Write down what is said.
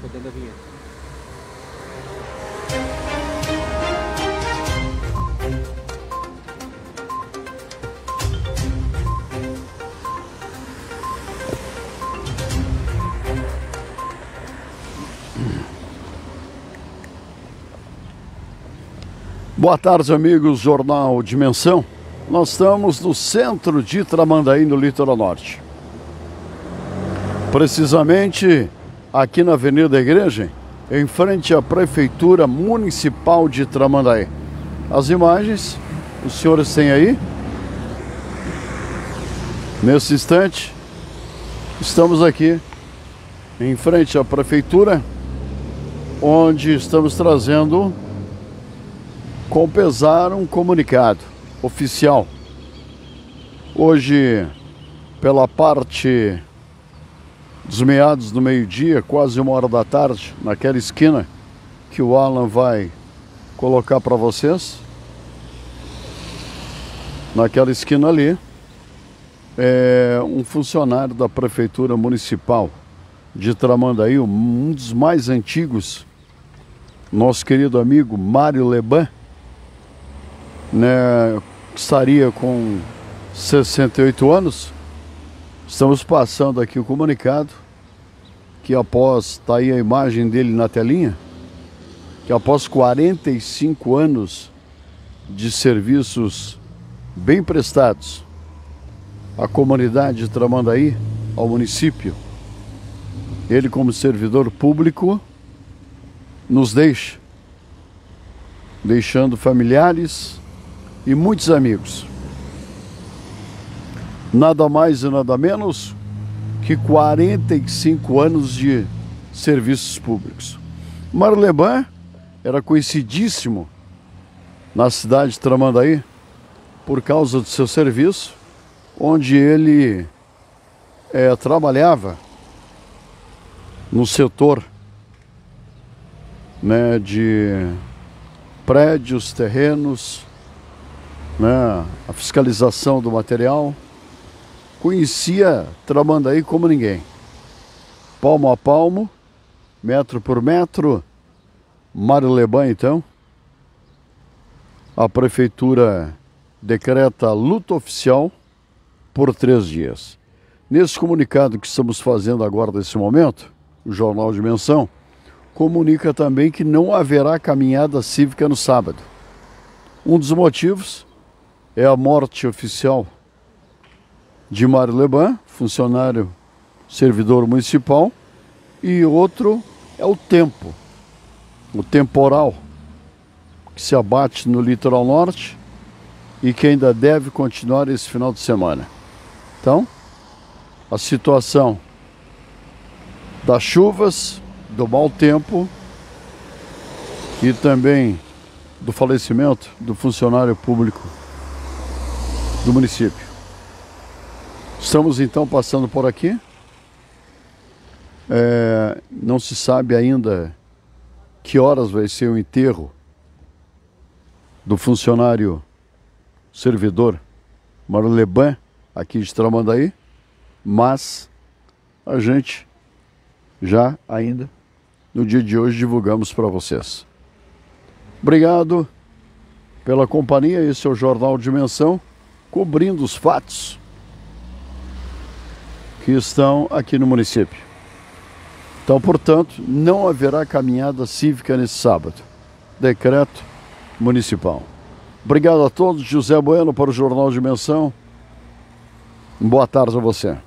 Rodando a vinheta. Boa tarde, amigos, Jornal Dimensão. Nós estamos no centro de Tramandaí, no litoral norte. Precisamente aqui na Avenida da Igreja, em frente à Prefeitura Municipal de Tramandaí. As imagens, os senhores têm aí? Nesse instante, estamos aqui em frente à Prefeitura, onde estamos trazendo com pesar um comunicado oficial. Hoje, pela parte dos meados do meio-dia, quase uma hora da tarde, naquela esquina que o Alan vai colocar para vocês, naquela esquina ali, é um funcionário da Prefeitura Municipal de Tramandaí, um dos mais antigos, nosso querido amigo Mário Leban, né, estaria com 68 anos. Estamos passando aqui o comunicado que após, está aí a imagem dele na telinha, que após 45 anos de serviços bem prestados à comunidade de Tramandaí, ao município, ele como servidor público nos deixa, deixando familiares, e muitos amigos. Nada mais e nada menos que 45 anos de serviços públicos. Marleban era conhecidíssimo na cidade de Tramandaí por causa do seu serviço, onde ele é, trabalhava no setor né, de prédios, terrenos, né, a fiscalização do material. Conhecia Tramandaí como ninguém. Palmo a palmo, metro por metro. Mário Leban, então. A prefeitura decreta luta oficial por três dias. Nesse comunicado que estamos fazendo agora nesse momento, o Jornal de Menção comunica também que não haverá caminhada cívica no sábado. Um dos motivos é a morte oficial de Mário Leban, funcionário servidor municipal, e outro é o tempo, o temporal que se abate no litoral norte e que ainda deve continuar esse final de semana. Então, a situação das chuvas, do mau tempo e também do falecimento do funcionário público do município. Estamos então passando por aqui. É, não se sabe ainda que horas vai ser o enterro do funcionário servidor Marleban, aqui de Tramandaí, mas a gente já ainda no dia de hoje divulgamos para vocês. Obrigado pela companhia, esse é o Jornal Dimensão cobrindo os fatos que estão aqui no município. Então, portanto, não haverá caminhada cívica nesse sábado. Decreto municipal. Obrigado a todos. José Bueno para o Jornal Dimensão. Boa tarde a você.